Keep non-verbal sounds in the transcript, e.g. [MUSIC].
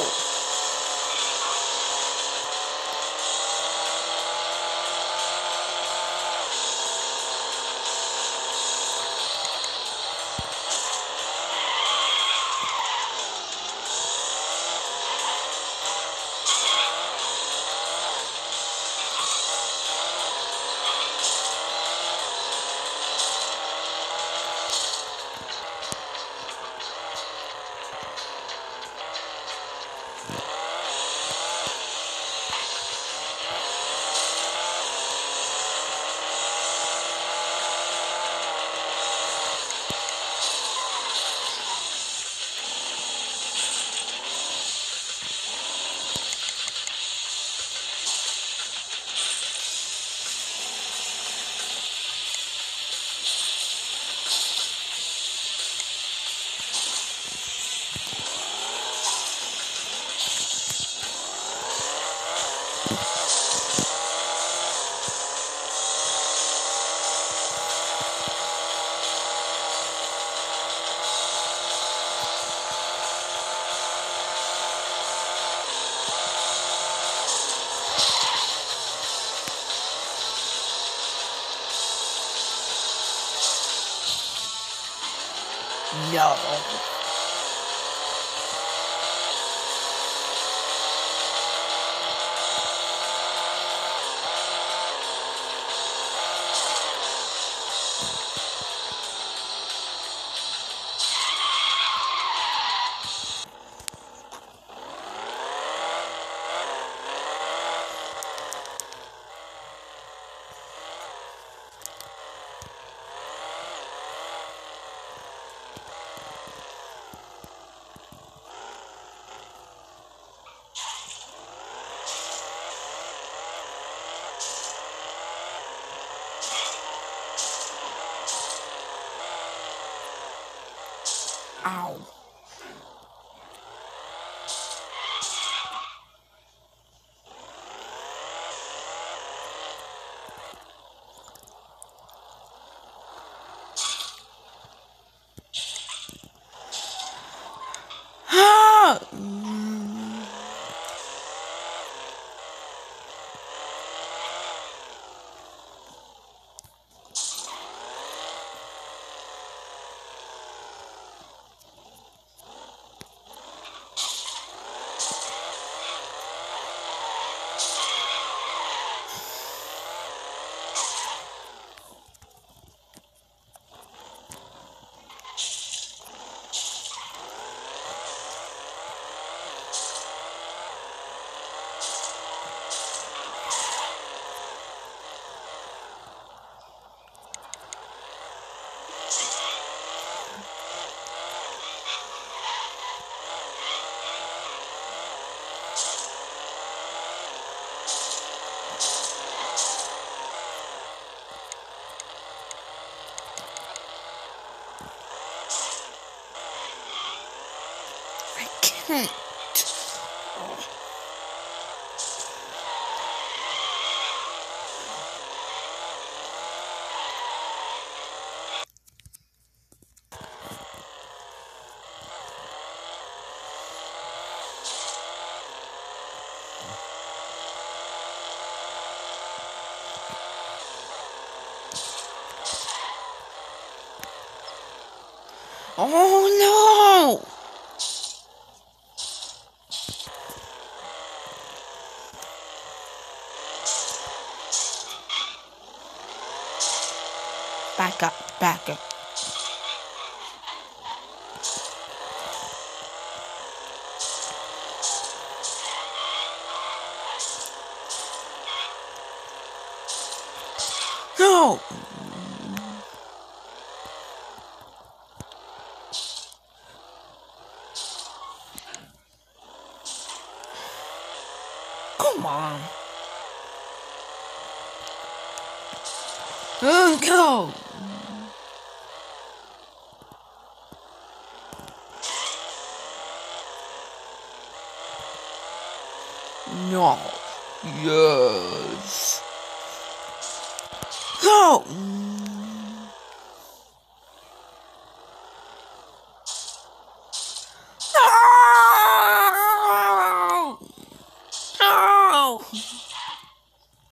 Oh. No. Ow. [GASPS] Ah, can't. Oh no! Back up, back up. No! Come on. Oh, go! No. Yes. Go! Oh,